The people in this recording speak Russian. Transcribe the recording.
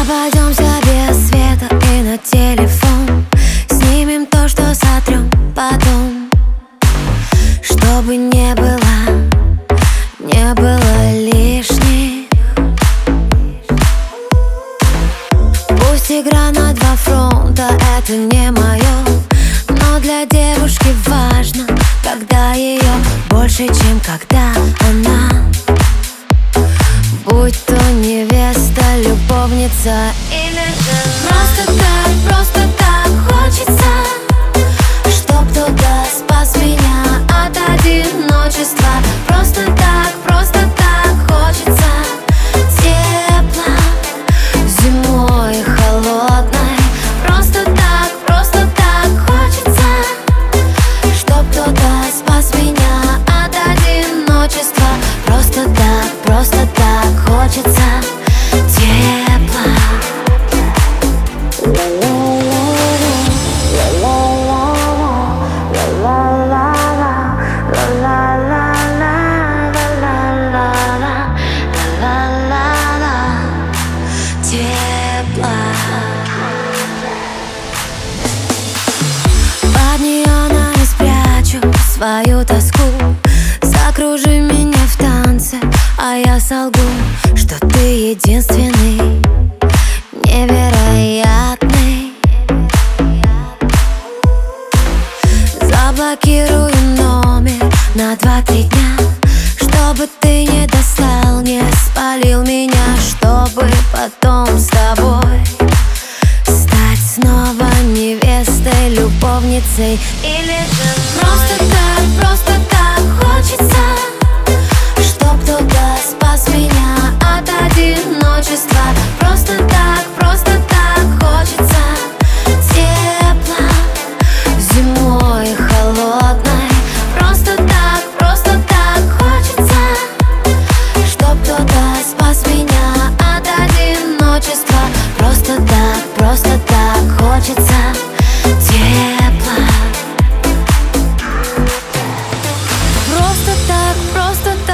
Обойдемся без света и на телефон это не мое Но для девушки важно, когда ее больше, чем когда она. Будь то невеста, любовница или Просто так, просто так хочется тепла. Под неонами спрячу свою тоску. Закружи меня единственный, невероятный. Заблокирую номер на два-три дня Чтобы ты не достал, не спалил меня Чтобы потом с тобой стать снова невестой, любовницей. Или же просто так, просто так хочется. Just a